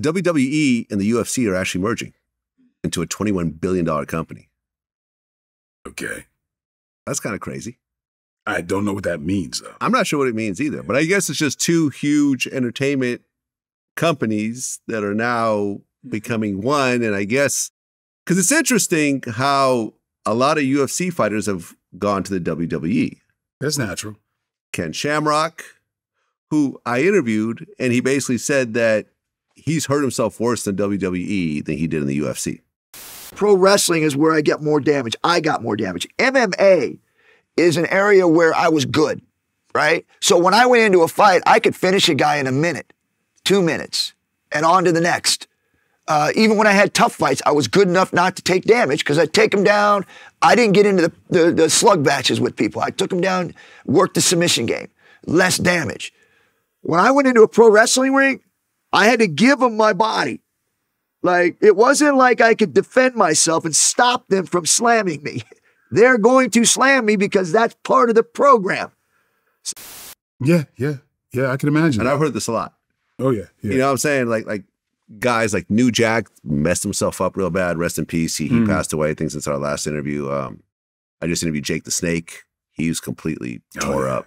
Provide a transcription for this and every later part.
the WWE and the UFC are actually merging into a $21 billion company. Okay. That's kind of crazy. I don't know what that means though. I'm not sure what it means either, but I guess it's just two huge entertainment companies that are now mm-hmm. becoming one. And I guess because it's interesting how a lot of UFC fighters have gone to the WWE. That's natural. Ken Shamrock, who I interviewed, and he basically said that he's hurt himself worse than WWE than he did in the UFC. Pro wrestling is where I get more damage. I got more damage. MMA is an area where I was good, right? So when I went into a fight, I could finish a guy in a minute, two minutes, and on to the next. Uh, even when I had tough fights, I was good enough not to take damage because I'd take them down. I didn't get into the, the, the slug matches with people. I took them down, worked the submission game, less damage. When I went into a pro wrestling ring, I had to give them my body. Like, it wasn't like I could defend myself and stop them from slamming me. They're going to slam me because that's part of the program. Yeah, yeah, yeah. I can imagine. And I've heard this a lot. Oh yeah, yeah. You know what I'm saying? Like, like guys like New Jack messed himself up real bad. Rest in peace. He, he Mm. passed away, I think, since our last interview. Um, I just interviewed Jake the Snake. He was completely Oh, tore yeah, up.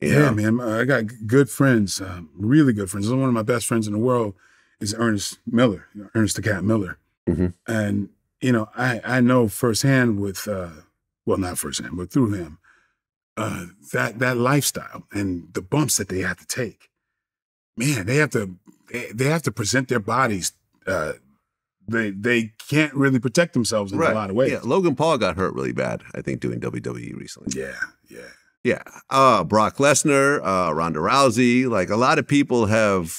Yeah, man. I got good friends, um, really good friends. One of my best friends in the world is Ernest Miller, you know, Ernest the Cat Miller, Mhm. and you know, I I know firsthand with, uh, well, not firsthand, but through him, uh, that that lifestyle and the bumps that they have to take. Man, they have to they, they have to present their bodies. Uh, they they can't really protect themselves in a lot of ways. Yeah, Logan Paul got hurt really bad, I think, doing WWE recently. yeah, yeah. Yeah. Uh, Brock Lesnar, uh, Ronda Rousey, like a lot of people have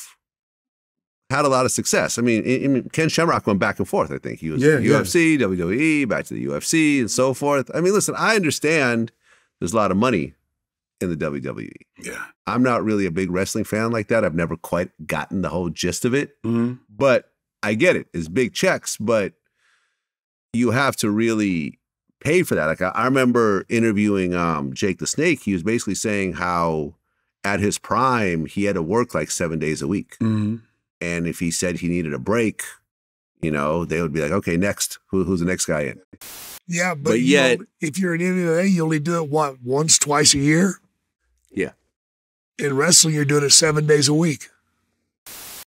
had a lot of success. I mean, I- mean, Ken Shamrock went back and forth, I think. He was Yeah, yeah. UFC, WWE, back to the UFC, and so forth. I mean, listen, I understand there's a lot of money in the WWE. Yeah. I'm not really a big wrestling fan like that. I've never quite gotten the whole gist of it, hmm but I get it. It's big checks, but you have to really pay for that. Like I, I remember interviewing um, Jake the Snake. He was basically saying how at his prime he had to work like seven days a week, hmm and if he said he needed a break, you know, they would be like, "Okay, next, Who, who's the next guy in?" Yeah, but, But you yet- know, if you're in MMA, you only do it what once, twice a year. Yeah. In wrestling, you're doing it seven days a week.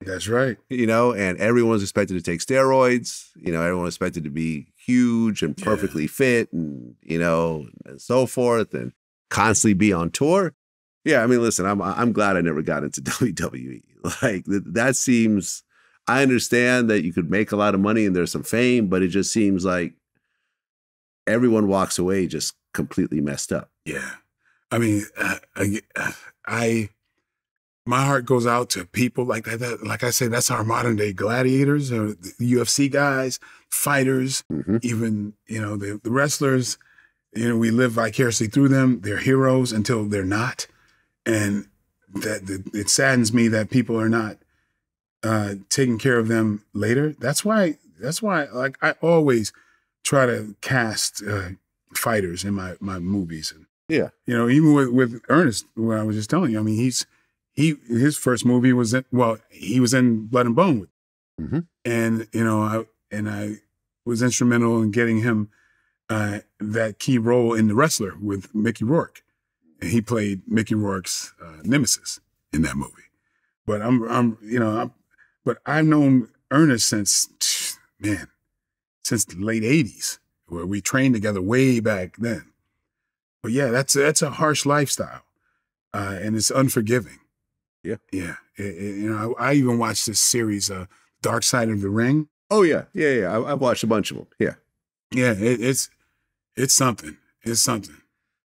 That's right. You know, and everyone's expected to take steroids. You know, everyone's expected to be huge and Yeah. perfectly fit, and you know, and so forth, and constantly be on tour. Yeah, I mean, listen, I'm I'm glad I never got into WWE. Like th- that seems. I understand that you could make a lot of money and there's some fame, but it just seems like everyone walks away just completely messed up. Yeah. I mean, uh, I, I, my heart goes out to people like that. that like I said, that's our modern day gladiators, or the UFC guys, fighters, hmm even you know the, the wrestlers. You know, we live vicariously through them. They're heroes until they're not, and that, that it saddens me that people are not uh, taking care of them later. That's why. That's why. Like I always try to cast uh, fighters in my my movies, and Yeah. you know, even with with Ernest, what I was just telling you. I mean, he's he his first movie was in, well, he was in Blood and Bone, with, Mhm. and you know, I and I was instrumental in getting him uh, that key role in The Wrestler with Mickey Rourke, and he played Mickey Rourke's uh, nemesis in that movie. But I'm I'm you know, I'm, but I've known Ernest since man since the late '80s, where we trained together way back then. But yeah, that's that's a harsh lifestyle, uh, and it's unforgiving. Yeah. yeah. It- it- you know, I, I even watched this series, uh, Dark Side of the Ring. Oh yeah, yeah, yeah. I, I've watched a bunch of them. Yeah. Yeah, it, it's it's something. It's something.